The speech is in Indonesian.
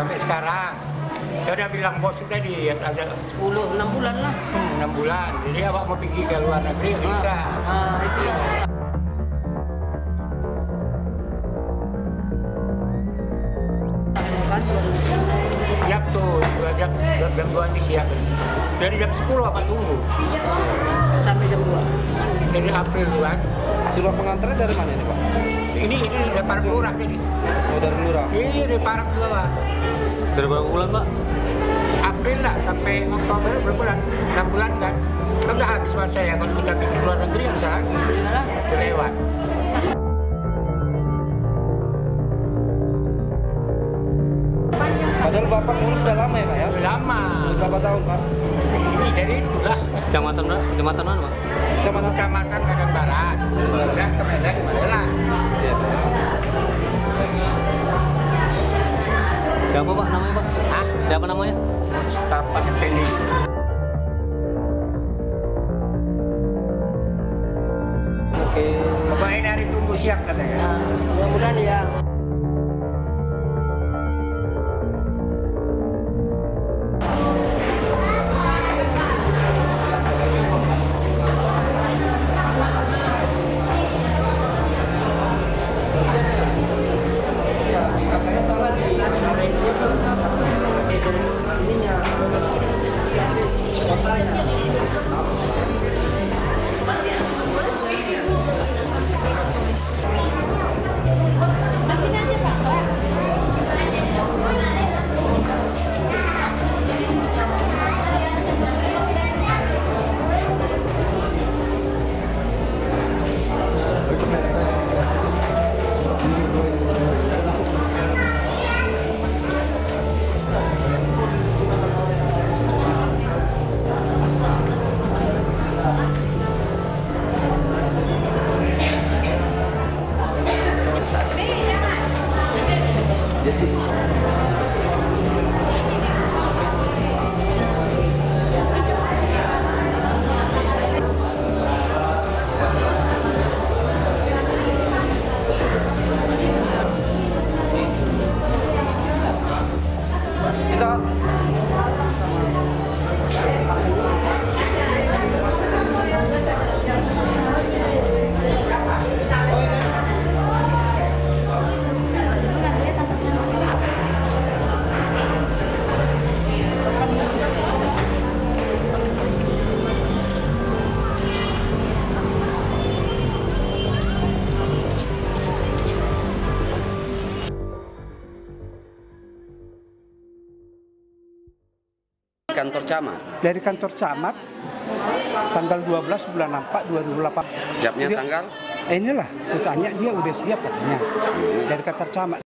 sampai sekarang. Saya udah bilang bos sudah di ada 10 6 bulan lah. hmm, 6 bulan. Jadi awak mau pergi ke luar negeri nggak bisa. Ah, itu. Kan Siap tuh, dua jam, dua jam dua ini siap. Dari jam 10 apa tunggu? sampai jam 2. Dari April kan. Surat pengantarnya dari mana ini Pak? Ini ini udah parang murah jadi. Oh dari Lurah. Ini udah parang bawah. Dari berapa bulan, Pak? April lah sampai Oktober berapa bulan? 6 bulan kan? Kan udah habis masa ya kalau kita pergi ke luar negeri Iyalah. udah lewat. Padahal Bapak ngurus sudah lama ya Pak ya? Lama. Berapa tahun Pak? Ini jadi itulah Kecamatan berapa? Kecamatan mana, Pak? Kecamatan Kecamatan Medan Barat. Udah ke Medan Magelang. Iya. Namanya? Mustafa Effendi. Oke. Bapak ini hari tunggu siap katanya. Kita kantor camat. dari kantor camat tanggal 12 bulan 4 2008. Siapnya tanggal? Eh, inilah, aku tanya dia udah siap katanya dari kantor camat.